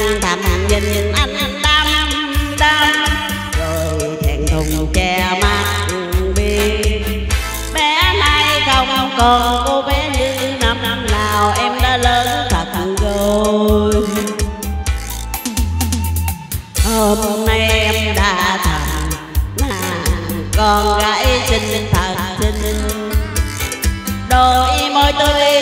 ăn thầm hàng nhìn nhìn anh anh đam đam rồi thẹn thùng che mắt bi. Bé nay không còn cô bé như năm năm nào, em đã lớn thật rồi. Hôm nay em đã thành con gái xinh thật xinh. Đôi môi tươi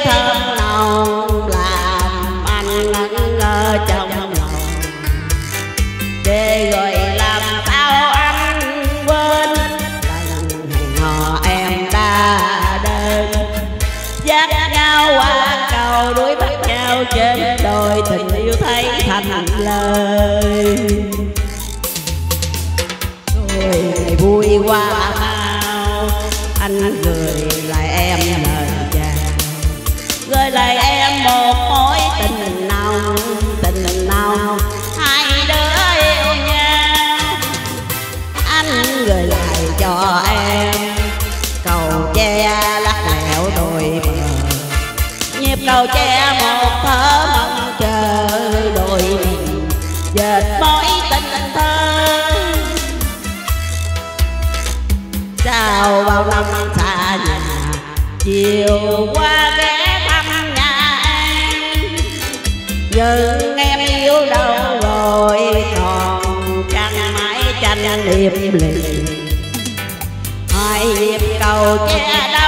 để rồi làm sao anh quên. Lần hò em đã đơn. Giác nhau qua cầu, đuổi bắt nhau trên đồi, tình yêu thấy thành lời. Rồi ngày vui qua mau, anh gửi lại em lời chào. Gửi lại chiều qua ghé thăm nhà em nhưng em yêu đâu rồi còn chẳng mãi tranh niềm lì. Hai nhịp cầu che đông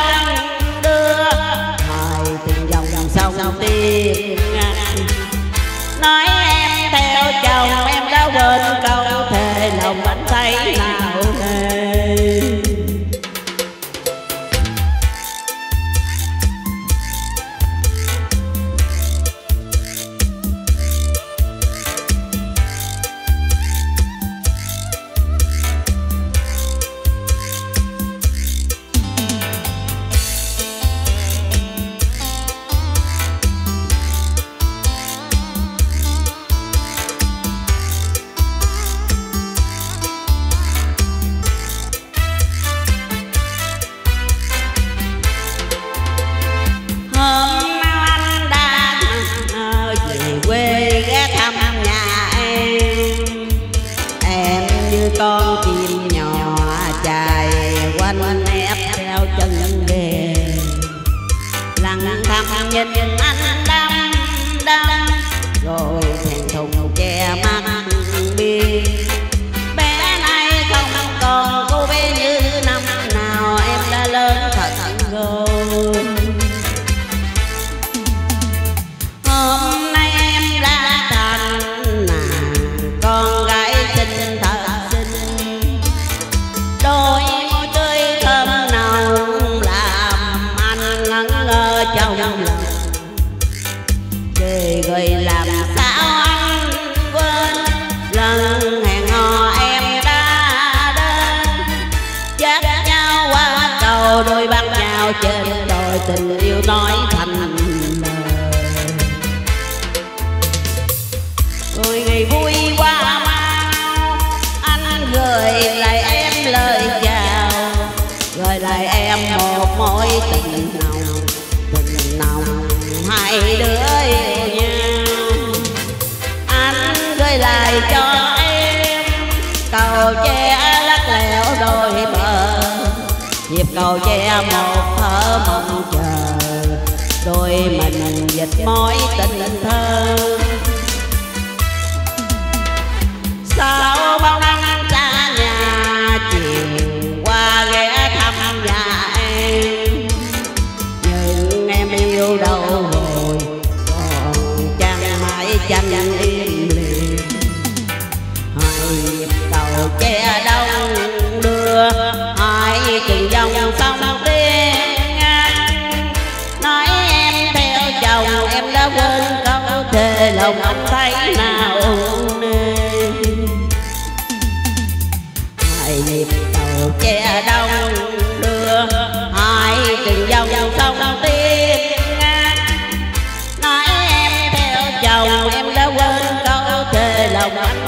nhìn anh đăm đăm rồi thèm thùng che mắt biên bé này không còn cô bé như năm nào, em đã lớn thật rồi. Hôm nay em đã thành nàng con gái xinh thật xinh. Đôi môi tươi thơm nồng làm anh ngẩn ngơ trong lòng. Qua đôi bắt nhau trên đồi tình yêu nói thành lời. Ngày vui qua mau anh gửi lại em lời chào. Gửi lại em một mối tình nồng tình nồng hai đứa yêu nhau. Anh gửi lại cho em cầu che cầu tre một thở mong chờ, đôi mình dịch mối tình thơ. Sao bao năm xa nhà chiều qua ghé thăm nhà em, nhưng em yêu đâu rồi, còn chẳng mãi chẳng yêu che đông đưa hai từng dòng sông tiên ngang. Nói em theo chồng, em đã quên câu thề lòng anh.